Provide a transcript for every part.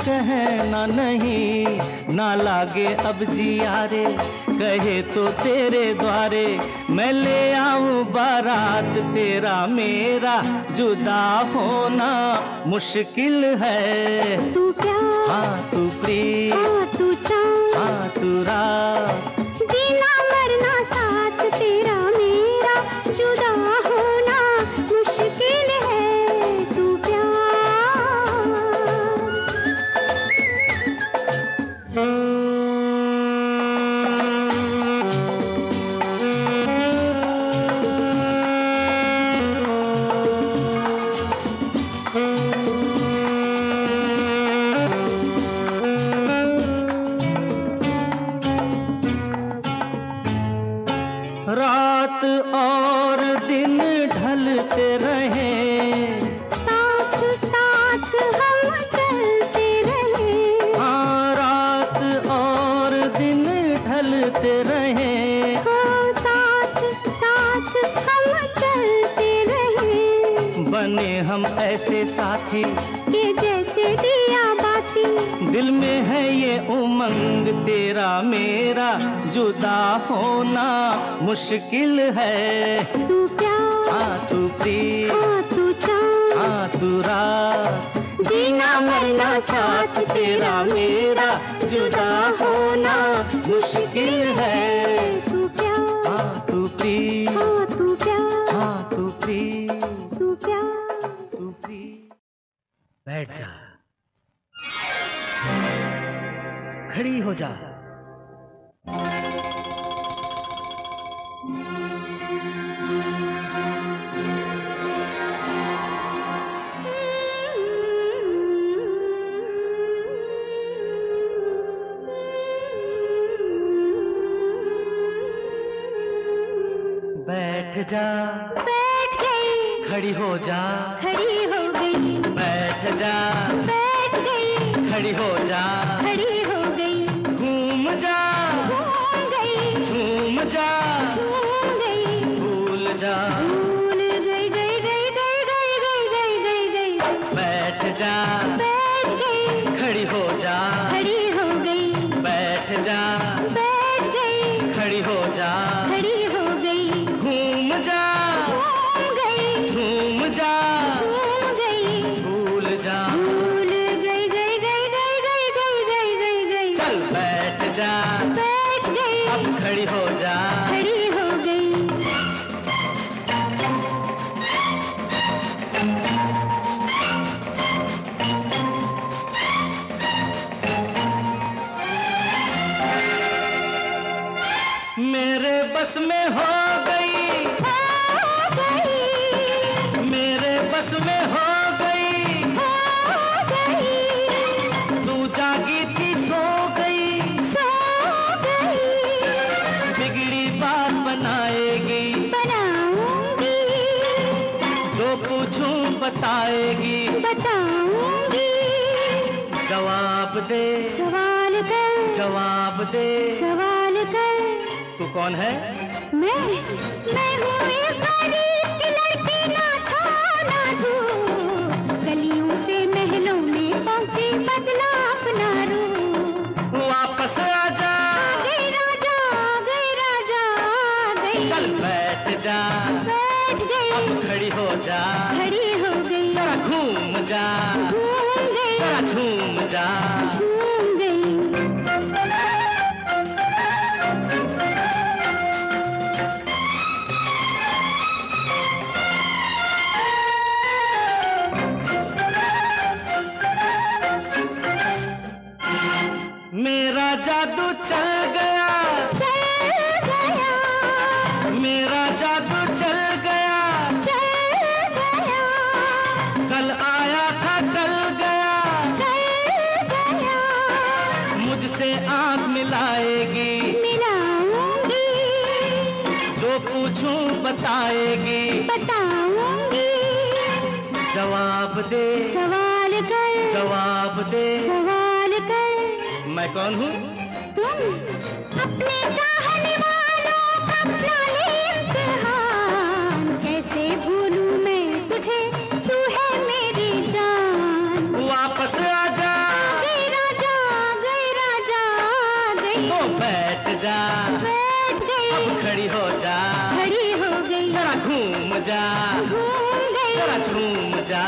कहना नहीं ना लागे अब जियारे कहे तो तेरे द्वारे मैं ले आऊँ बारात तेरा मेरा जुदा होना मुश्किल है। तू प्यार हाँ तू प्रीत हाँ तू चाँद हाँ तू रात। जीना मरना साथ मेरा जुदा होना मुश्किल है। तू प्यार हाँ तू प्रीत हाँ तू चाँद हाँ तू रात। जीना मरना साथ तेरा मेरा जुदा होना मुश्किल है। तू प्यार हाँ तू प्रीत हाँ तू प्यार हाँ तू प्रीत तू प्यार। तू प्रीत। बैठ जा। खड़ी हो जा। जा। बैठ गई। खड़ी हो जा। खड़ी हो गई। बैठ जा। बैठ गई। खड़ी हो जा। खड़ी हो गई। घूम जा। घूम गई। झूम जा। झूम गई। भूल जा। बस में हो गई। हो गई। मेरे बस में हो गई। हो गई। तू जागी थी सो गई। सो गई। बिगड़ी बात बनाएगी। बनाऊँगी। जो पूछूँ बताएगी। बताऊँगी। जवाब दे। सवाल कर। जवाब दे। सवाल तू कौन है? मैं मैं हूँ एक गरीब लड़की ना छो ना गलियों से महलों में पहुँची बदला अपना रूप। वापस आ जा गई राजा आ गई राजा आ गई। चल बैठ जा। बैठ गई। अब खड़ी हो जा। खड़ी हो गई। जरा घूम जा। घूम गई। जरा झूम जा। बताएगी। बताऊँगी। जवाब दे। सवाल कर। जवाब दे। सवाल कर। मैं कौन हूँ? तुम अपने चाहने वालों का अपना ले इम्तिहान। कैसे भूलूं मैं तुझे? तू है मेरी जान। वापस आ जा। गई राजा गई राजा गई। बैठ जा। बैठ गई। अब खड़ी हो जा। जा। झूम जा।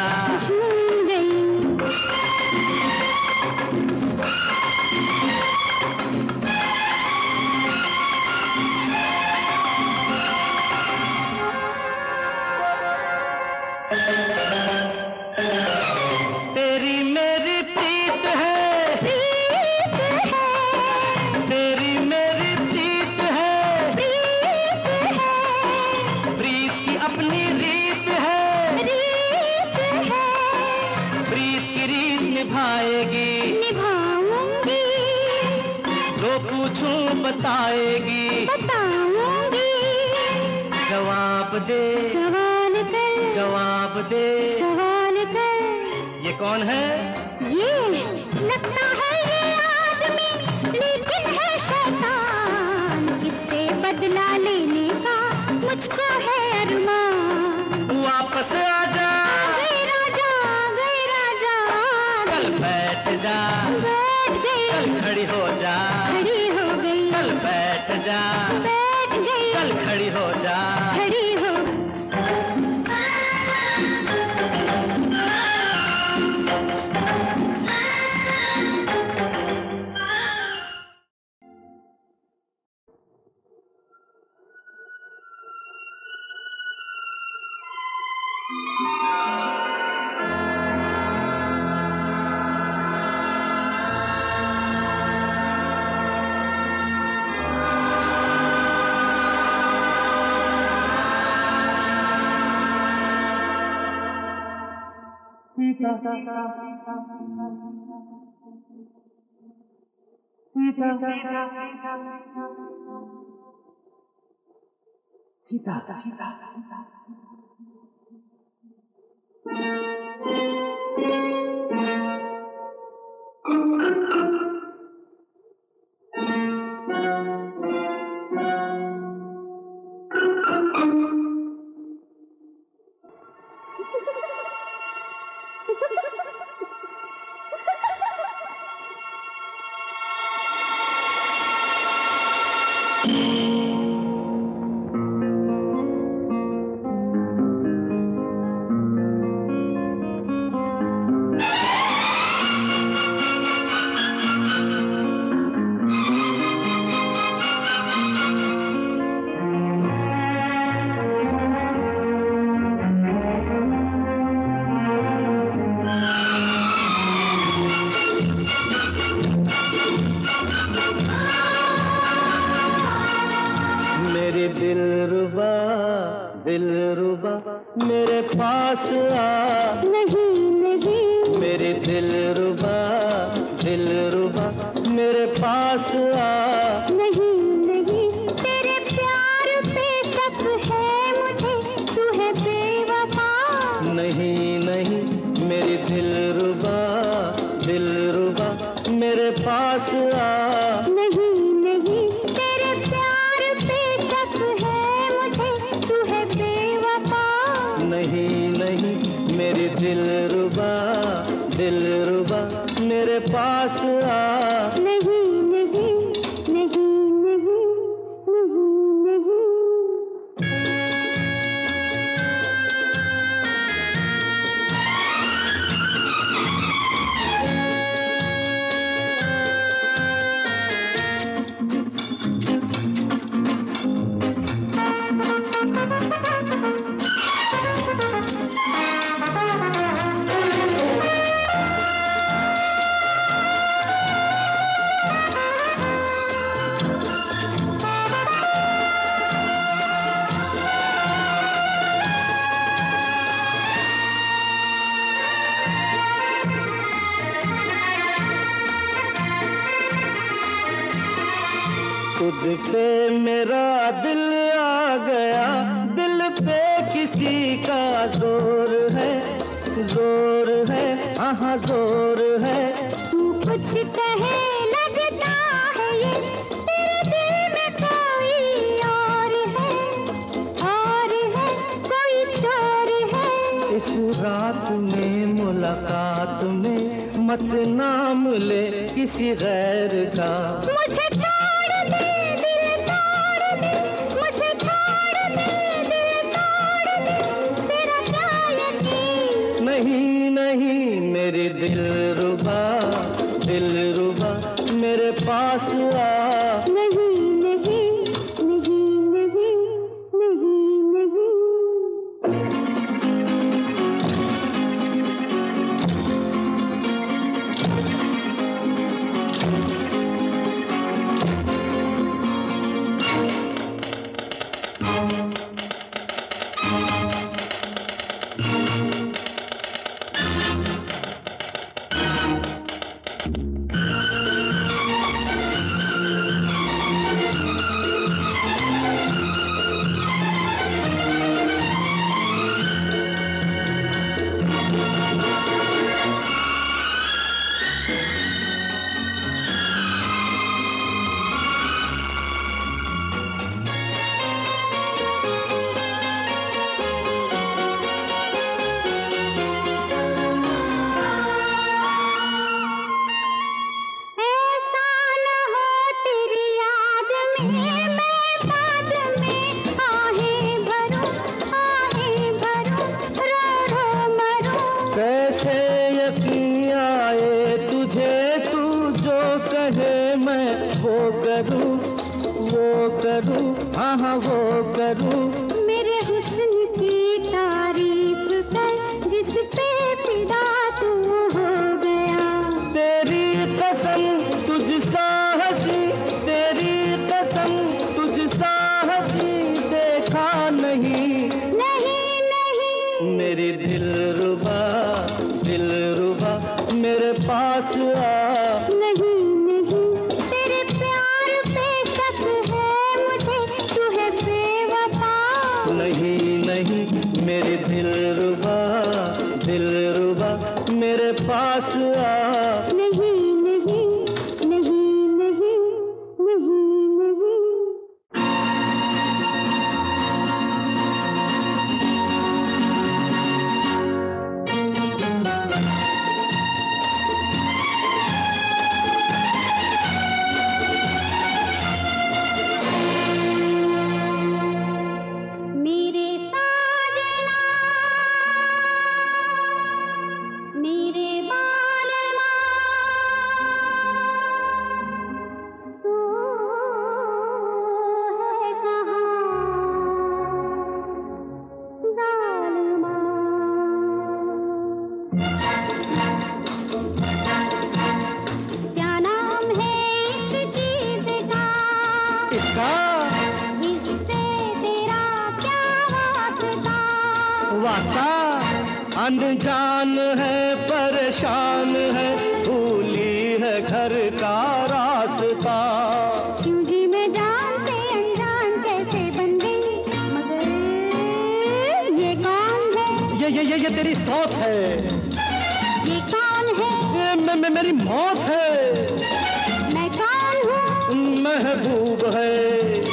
दे। सवाल कर। ये कौन है? ये लगता है ये आदमी लेकिन है शैतान। किससे बदला लेने का मुझको है अरमान। वापस आ जा। आ गई राजा आ गई राजा। गई बैठ जा। बैठ गई खड़ी हो जा। खड़ी हो गई। चल बैठ जा। बैठ गई। चल खड़ी हो जा। 来た。来た。来た。来た。नहीं। नहीं नहीं। मेरे दिल ये ये तेरी सौत है। ये कौन है। ये, मैं मैं मेरी मौत है। मैं कौन हूँ। महबूब है।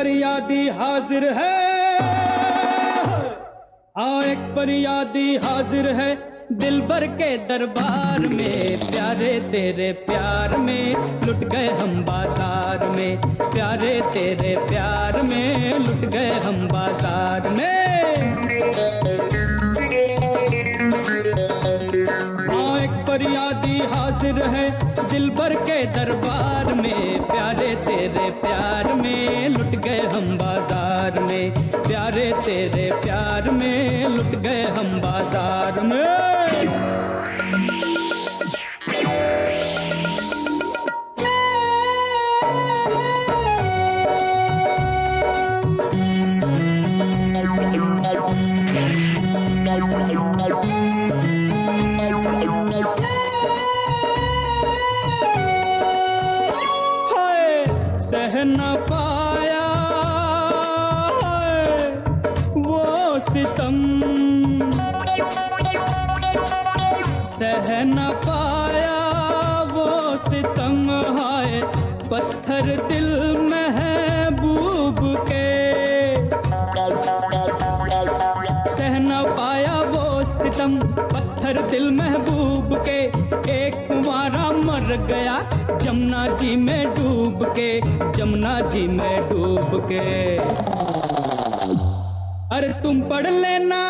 फरियादी हाजिर है। हाँ एक फरियादी हाजिर है दिल भर के दरबार में। प्यारे तेरे प्यार में लुट गए हम बाज़ार में। प्यारे तेरे प्यार में लुट गए हम बाज़ार में। गया जमुना जी में डूब के, जमुना जी में डूब के। अरे तुम पढ़ लेना,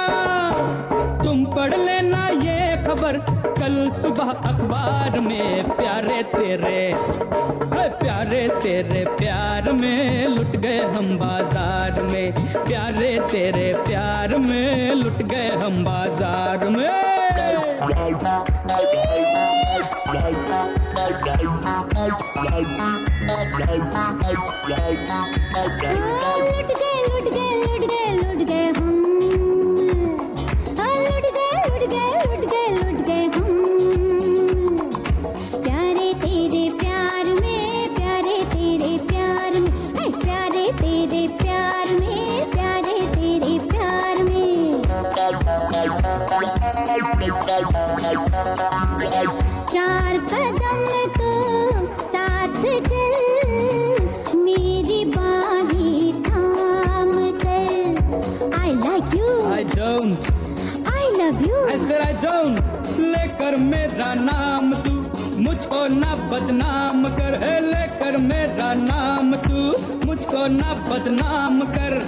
तुम पढ़ लेना ये खबर कल सुबह अखबार में, प्यारे तेरे प्यारे तेरे प्यार में लुट गए हम बाज़ार में। प्यारे तेरे प्यार में लुट गए हम बाज़ार में। लूट गए लूट गए लूट गए लूट गए हम। लेकर मेरा नाम तू। मुझको ना बदनाम कर लेकर मेरा नाम तू। मुझको ना बदनाम कर।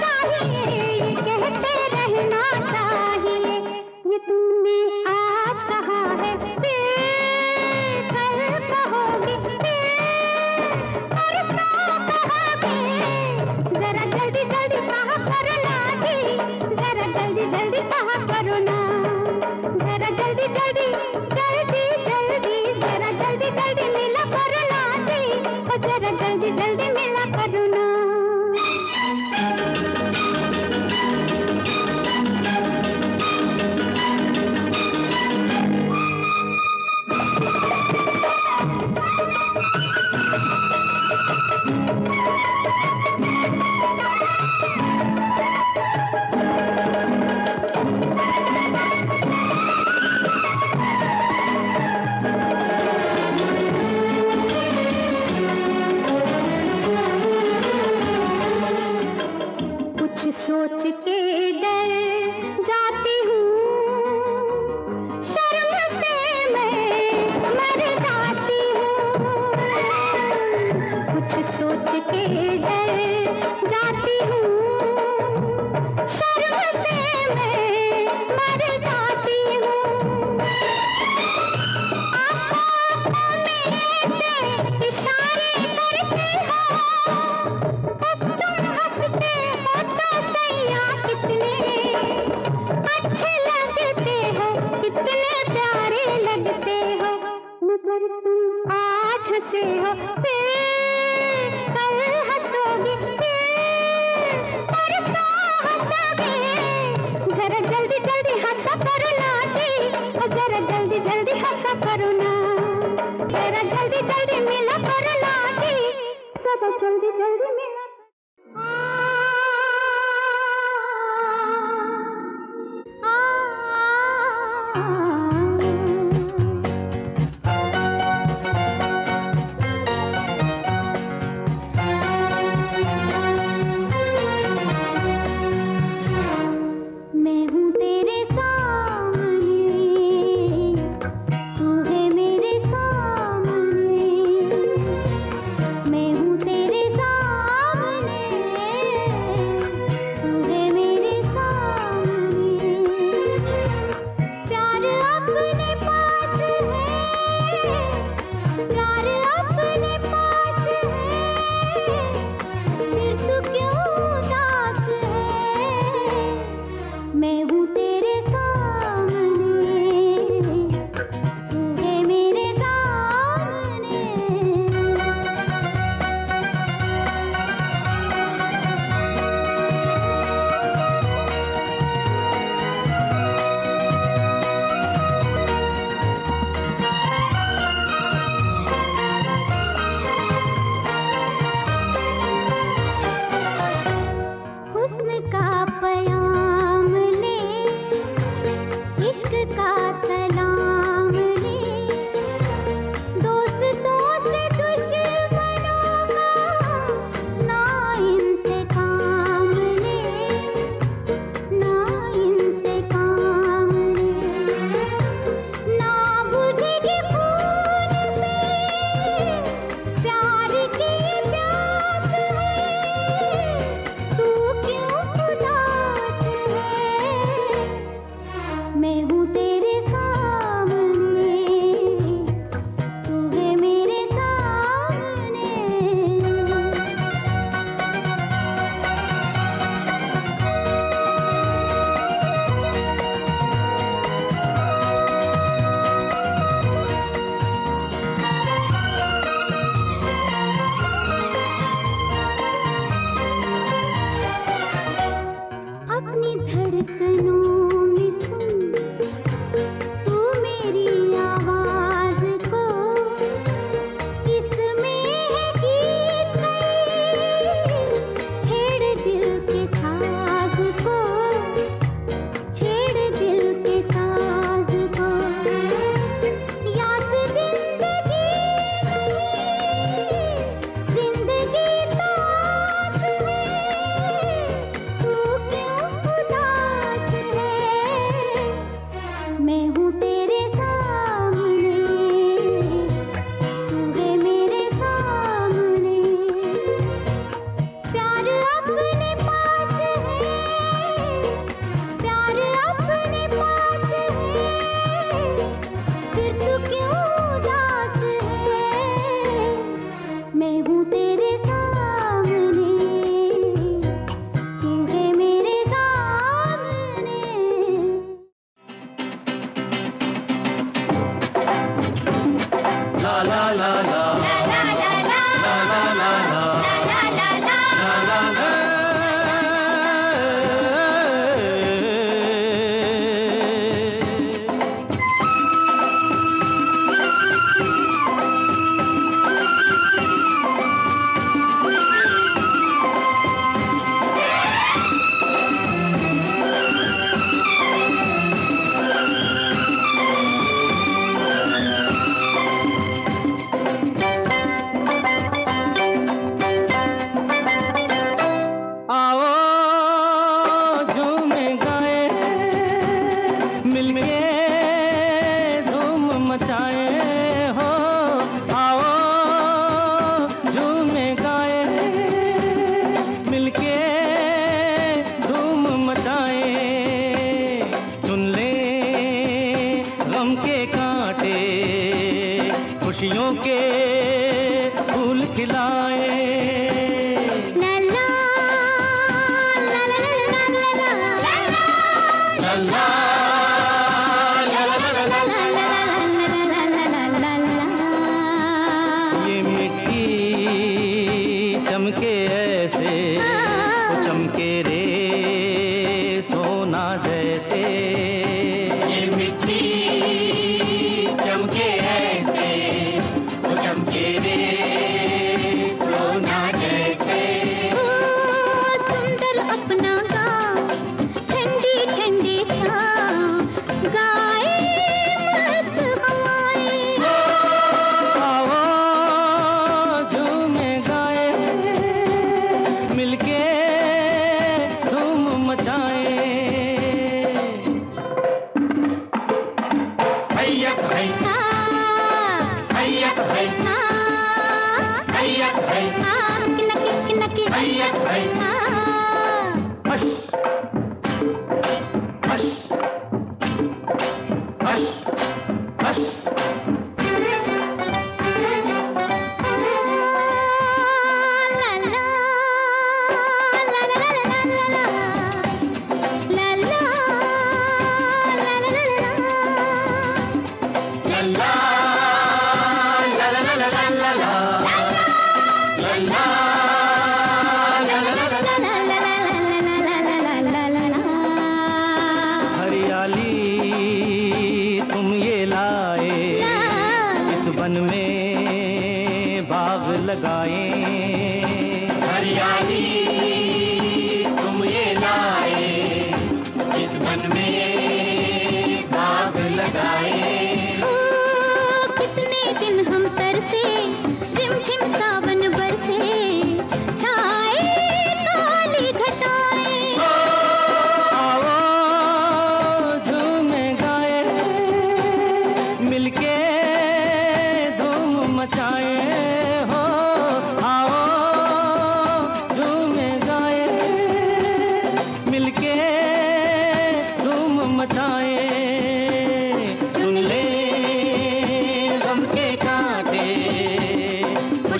चाहिए।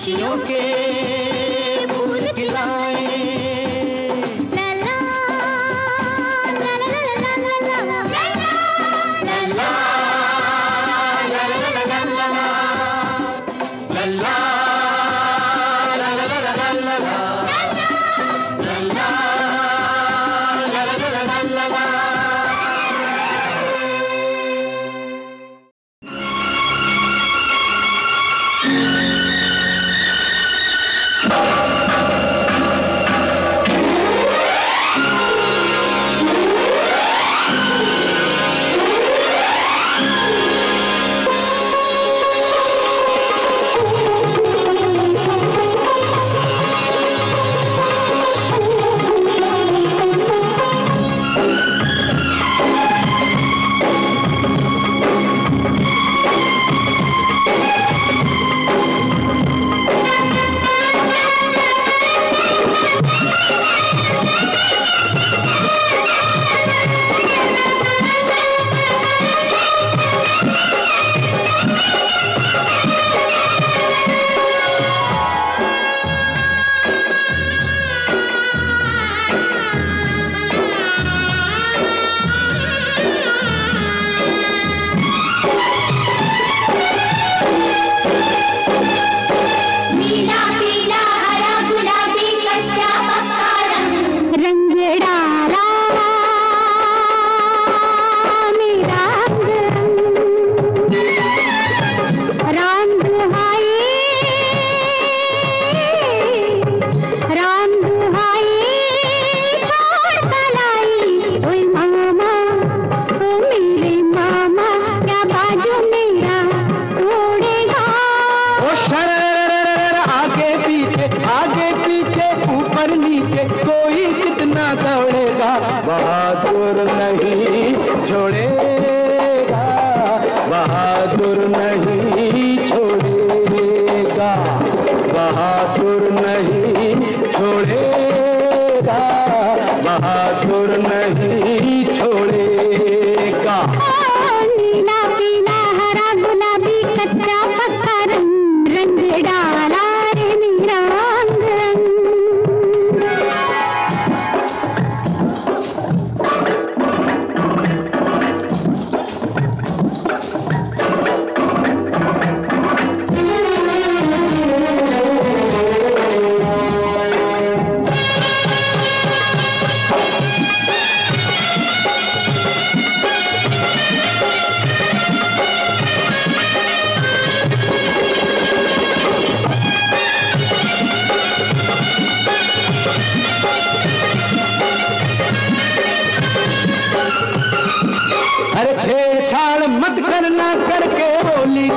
牛街。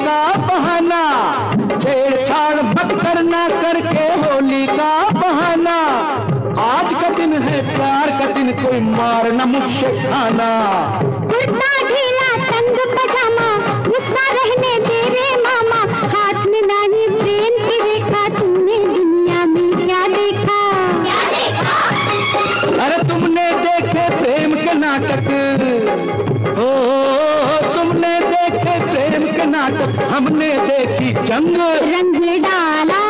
का बहाना छेड़छाड़ मत करना करके होली का बहाना। आज का दिन है प्यार का दिन कोई मार न मुझसे खाना। कुर्ता ढीला तंग पजामा गुस्सा रहने दे रे मामा। हाथ में नानी प्रेम की रेखा तुमने दुनिया में क्या देखा? क्या देखा? अरे तुमने देखे प्रेम के नाटक। ओ तुमने देखे के हमने देखी जंग। रंग डाला